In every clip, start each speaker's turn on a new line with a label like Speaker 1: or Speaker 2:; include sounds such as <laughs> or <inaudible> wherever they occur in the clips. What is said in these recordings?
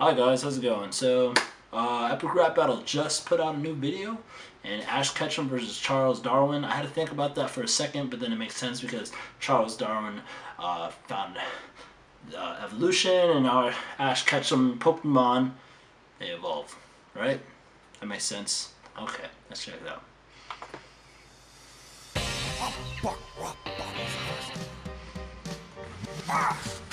Speaker 1: Hi guys, how's it going? So, uh, Epic Rap Battle just put out a new video, and Ash Ketchum versus Charles Darwin. I had to think about that for a second, but then it makes sense because Charles Darwin uh, found uh, evolution, and our Ash Ketchum Pokemon, they evolve, right? That makes sense. Okay, let's check it out.
Speaker 2: Ash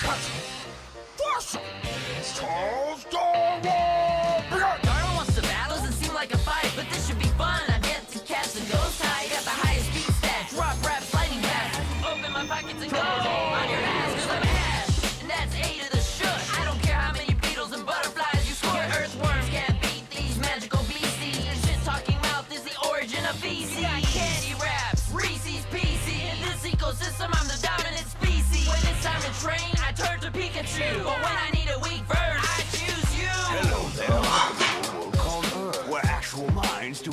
Speaker 3: on your ass, Ash, and that's the shush. I don't care how many beetles and butterflies you score. Earthworms can't beat these magical. Your shit talking mouth is the origin of feces. Candy wraps, Reese's Pieces. In this ecosystem, I'm the dominant species. When it's time to train, I turn to Pikachu. But when I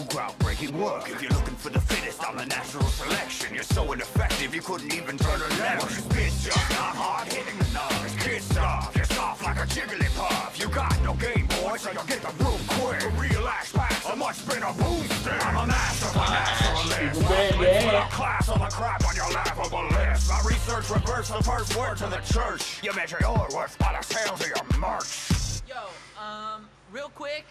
Speaker 2: groundbreaking work. If you're looking for the fittest on the natural selection, you're so ineffective you couldn't even turn a lemon. What you spit's just not hard hitting enough. It's kid stuff. You're soft like a jigglypuff. You got no game boy, so you'll get the room quick. A real axe pass, a much better boomstick. I'm a master of a naturalist.
Speaker 1: Yeah, yeah.
Speaker 2: Put a class on the crap on your laughable list. My research reverts the first word to the church. You measure your worth by the sales of your merch.
Speaker 3: Yo, um, real quick.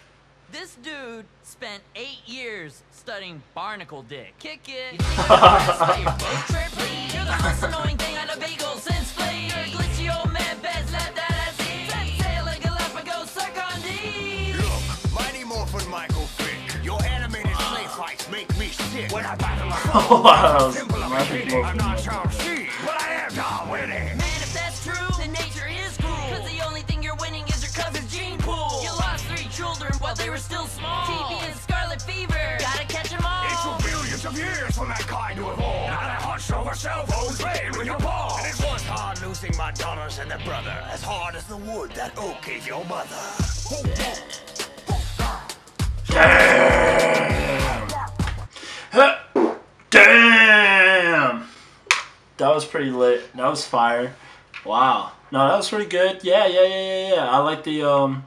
Speaker 3: This dude spent eight years studying barnacle dick. Kick it. You think I'm your boat trip? Please. You're the most annoying thing on a Beagle since flea. You're a glitchy old man, best let that as he. Set sail like Galapagos, suck on D.
Speaker 2: Look, Mighty Morphin Michael Vick. Your animated slave fights make me sick. When I battle a
Speaker 1: Oh, wow,
Speaker 2: simple
Speaker 1: that
Speaker 2: I'm
Speaker 1: was
Speaker 2: kidding.
Speaker 1: Morphin
Speaker 2: I'm not Charles Sheen, but I am
Speaker 3: Darwinning. Were still small. TB and scarlet fever. Gotta catch 'em all.
Speaker 2: It took billions of years for mankind to evolve. Now they're hunched over cell phones, playing with your balls. And it was hard losing my daughters and their brother. As hard as the wood that oak gave your mother.
Speaker 1: Damn! That was pretty lit. That was fire. Wow. No, that was pretty good. Yeah, yeah, yeah, yeah, yeah. I like the um.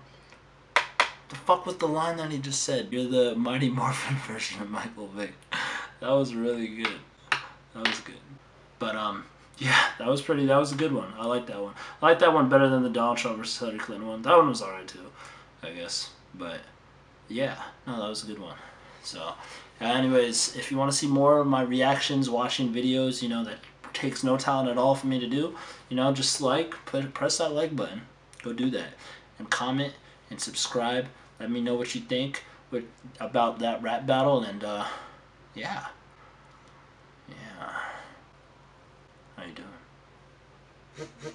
Speaker 1: The fuck with the line that he just said. You're the Mighty <laughs> Morphin version of Michael Vick. That was really good. That was good. But um, yeah, that was pretty. That was a good one. I like that one. I like that one better than the Donald Trump versus Hillary Clinton one. That one was alright too, I guess. But yeah, no, that was a good one. So, uh, anyways, if you want to see more of my reactions, watching videos, you know that takes no talent at all for me to do. You know, just like put press that like button. Go do that, and comment and subscribe. Let me know what you think with, about that rap battle, and uh, yeah, yeah. How you doing?